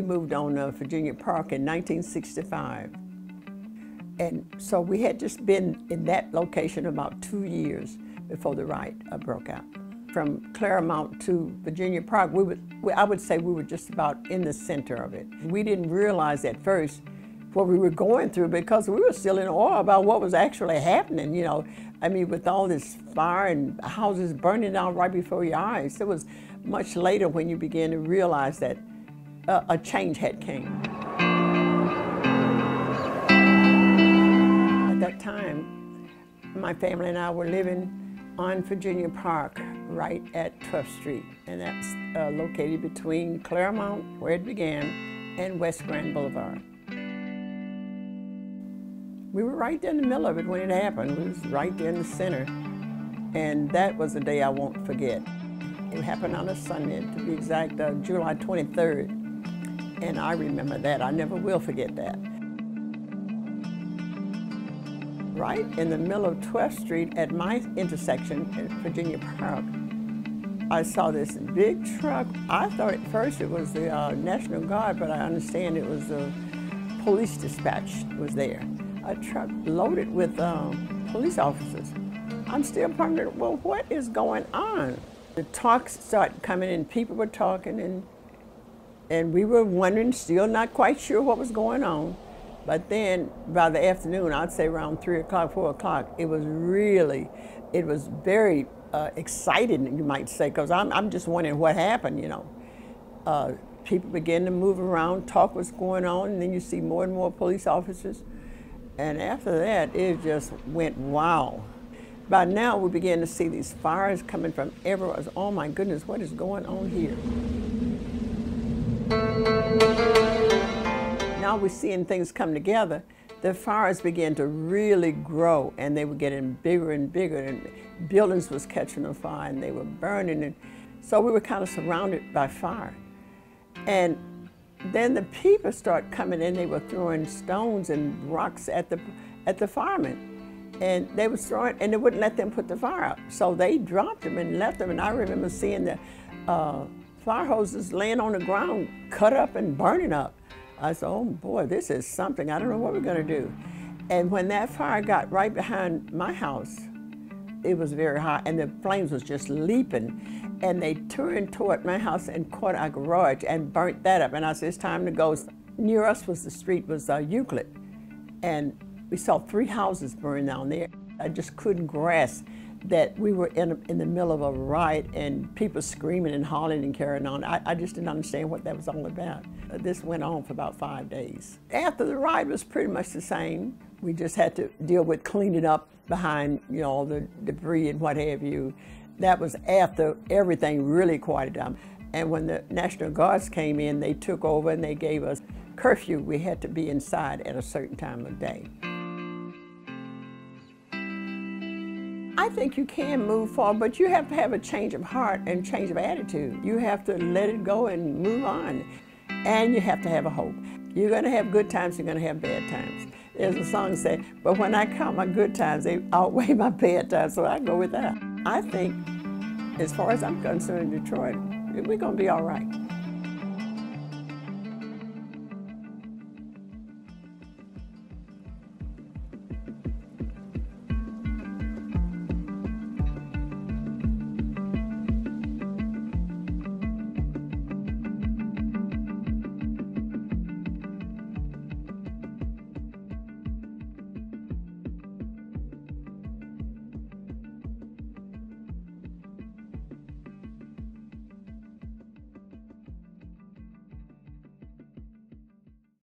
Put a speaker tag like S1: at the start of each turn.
S1: moved on to Virginia Park in 1965. And so we had just been in that location about two years before the riot uh, broke out. From Claremont to Virginia Park, we would, we, I would say we were just about in the center of it. We didn't realize at first what we were going through because we were still in awe about what was actually happening, you know. I mean, with all this fire and houses burning down right before your eyes. It was much later when you began to realize that a change had came. At that time, my family and I were living on Virginia Park, right at 12th Street, and that's uh, located between Claremont, where it began, and West Grand Boulevard. We were right there in the middle of it when it happened. We was right there in the center, and that was a day I won't forget. It happened on a Sunday, to be exact, uh, July 23rd, and I remember that. I never will forget that right in the middle of 12th Street at my intersection at Virginia Park. I saw this big truck. I thought at first it was the uh, National Guard, but I understand it was the police dispatch was there. A truck loaded with um, police officers. I'm still wondering, well, what is going on? The talks started coming in, people were talking, and, and we were wondering, still not quite sure what was going on. But then by the afternoon, I'd say around three o'clock, four o'clock, it was really, it was very uh, exciting, you might say, because I'm, I'm just wondering what happened, you know. Uh, people began to move around, talk what's going on, and then you see more and more police officers. And after that, it just went wow. By now, we began to see these fires coming from everywhere. Oh my goodness, what is going on here? Now we're seeing things come together, the fires began to really grow and they were getting bigger and bigger and buildings was catching on fire and they were burning. And so we were kind of surrounded by fire. And then the people start coming in, they were throwing stones and rocks at the, at the firemen. And they were throwing, and they wouldn't let them put the fire out. So they dropped them and left them. And I remember seeing the uh, fire hoses laying on the ground, cut up and burning up. I said, oh boy, this is something. I don't know what we're going to do. And when that fire got right behind my house, it was very hot, and the flames was just leaping. And they turned toward my house and caught our garage and burnt that up. And I said, it's time to go. Near us was the street was uh, Euclid, and we saw three houses burn down there. I just couldn't grasp that we were in, a, in the middle of a riot and people screaming and hollering and carrying on. I, I just didn't understand what that was all about. This went on for about five days. After the riot was pretty much the same. We just had to deal with cleaning up behind, you know, all the debris and what have you. That was after everything really quieted down. And when the National Guards came in, they took over and they gave us curfew. We had to be inside at a certain time of day. Think you can move forward, but you have to have a change of heart and change of attitude. You have to let it go and move on. And you have to have a hope. You're going to have good times, you're going to have bad times. There's a song say, but when I count my good times, they outweigh my bad times, so I go with that. I think, as far as I'm concerned, Detroit, we're going to be all right.